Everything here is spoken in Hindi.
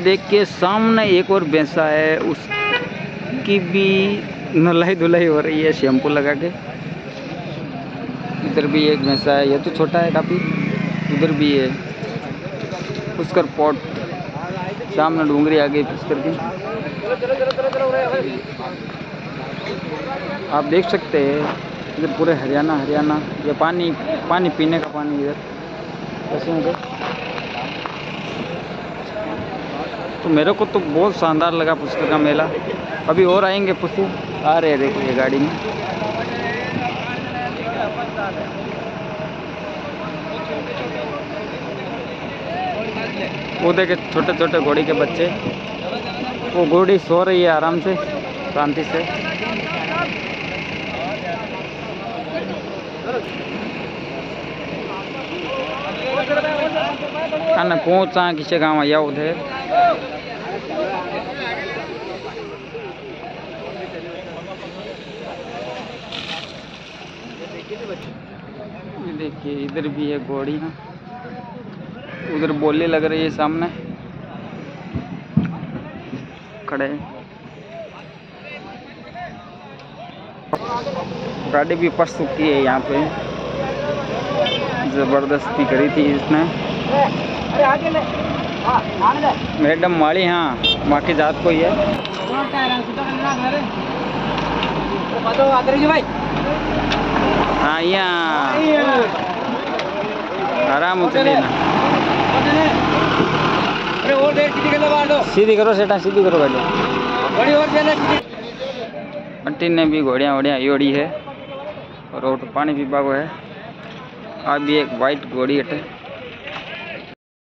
देख के सामने एक और भैंसा है, उसकी भी नलाई धुलाई हो रही है, शैम्पू लगा के। इधर भी एक भैंसा है, ये तो छोटा है काफ़ी उधर भी है। पुष्कर पॉट सामने डूंगरी आ गई पुष्कर की आप देख सकते हैं, इधर पूरे हरियाणा हरियाणा, ये पानी पानी पीने का पानी इधर। तो मेरे को तो बहुत शानदार लगा पुष्कर का मेला। अभी और आएँगे पुष्पू आ रहे हैं देखिए गाड़ी में। वो देखे छोटे छोटे घोड़ी के बच्चे। वो घोड़ी सो रही है आराम से, शांति से। खाना कोच किसे गाँव, आया उधर। देखिए, इधर भी है घोड़ी। ना उधर बोली लग रही है सामने। खड़े गाड़ी भी फंस चुकी है यहाँ पे। ज़बरदस्ती करी थी इसने। मैडम माड़ी हाँ माँ की जात को ही आराम सीधी करो सेटा सीधी करो गाड़ी अंटी ने भी घोड़ियाँ वोड़ियाँ योड़ी है और पानी पीपा को है अब भी एक वाइट घोड़ी हटे